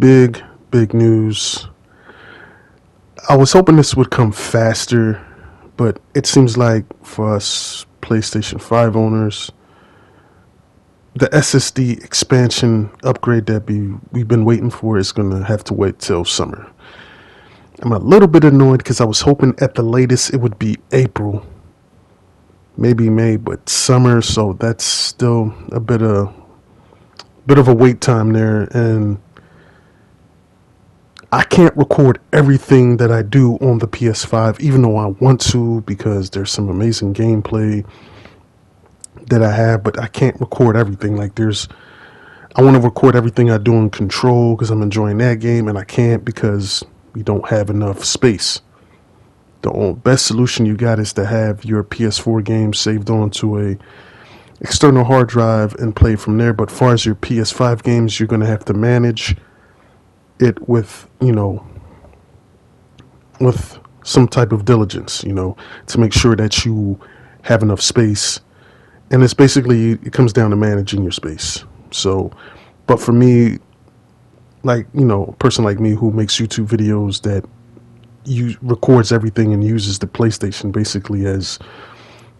big, big news. I was hoping this would come faster, but it seems like for us PlayStation 5 owners, the SSD expansion upgrade that we, we've been waiting for is going to have to wait till summer. I'm a little bit annoyed because I was hoping at the latest it would be April, maybe May, but summer, so that's still a bit of bit of a wait time there and I can't record everything that I do on the PS5 even though I want to because there's some amazing gameplay that I have, but I can't record everything. Like there's, I want to record everything I do in Control because I'm enjoying that game, and I can't because we don't have enough space. The best solution you got is to have your PS4 games saved onto a external hard drive and play from there. But as far as your PS5 games, you're going to have to manage it with, you know, with some type of diligence, you know, to make sure that you have enough space and it's basically it comes down to managing your space. So, but for me, like you know, a person like me who makes YouTube videos that you records everything and uses the PlayStation basically as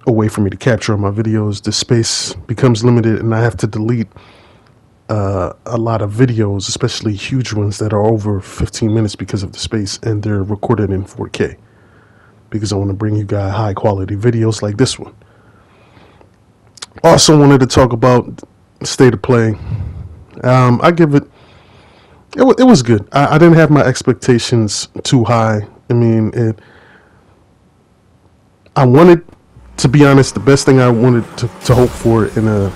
a way for me to capture my videos, the space becomes limited, and I have to delete uh, a lot of videos, especially huge ones that are over 15 minutes because of the space, and they're recorded in 4K because I want to bring you guys high quality videos like this one. Also wanted to talk about state of play. Um, I give it. It, it was good. I, I, didn't have my expectations too high. I mean, it. I wanted, to be honest, the best thing I wanted to, to hope for in a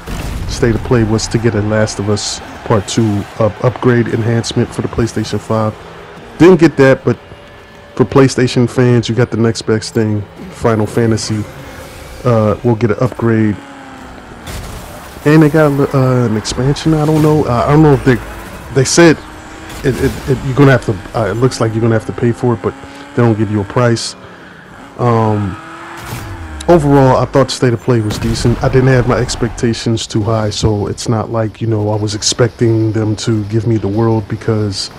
state of play was to get a Last of Us Part Two upgrade enhancement for the PlayStation Five. Didn't get that, but for PlayStation fans, you got the next best thing. Final Fantasy uh, will get an upgrade and they got uh, an expansion. I don't know. Uh, I don't know if they they said it, it, it, you're gonna have to. Uh, it looks like you're gonna have to pay for it, but they don't give you a price. Um, overall, I thought State of Play was decent. I didn't have my expectations too high, so it's not like you know I was expecting them to give me the world because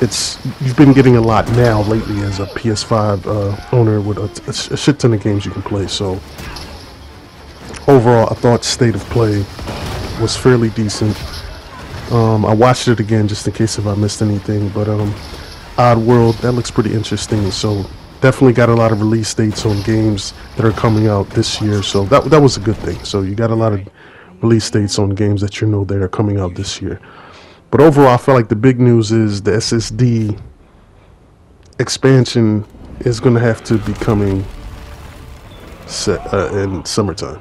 it's you've been getting a lot now lately as a PS5 uh, owner with a, a shit ton of games you can play. So overall, I thought State of Play was fairly decent. Um, I watched it again just in case if I missed anything, but um, Oddworld that looks pretty interesting. So definitely got a lot of release dates on games that are coming out this year. So that that was a good thing. So you got a lot of release dates on games that you know that are coming out this year. But overall, I feel like the big news is the SSD expansion is going to have to be coming set, uh, in summertime.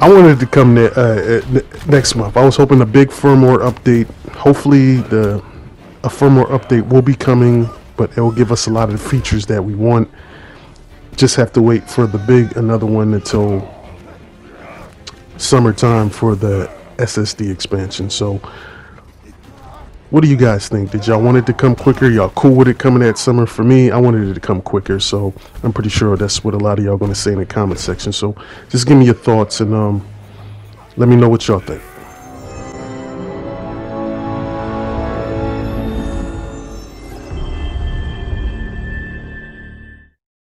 I wanted to come ne- uh, uh next month. I was hoping a big firmware update. Hopefully, the a firmware update will be coming, but it will give us a lot of the features that we want. Just have to wait for the big another one until summertime for the SSD expansion. So what do you guys think? Did y'all want it to come quicker? Y'all cool with it coming at summer? For me, I wanted it to come quicker, so I'm pretty sure that's what a lot of y'all gonna say in the comment section. So just give me your thoughts and um, let me know what y'all think.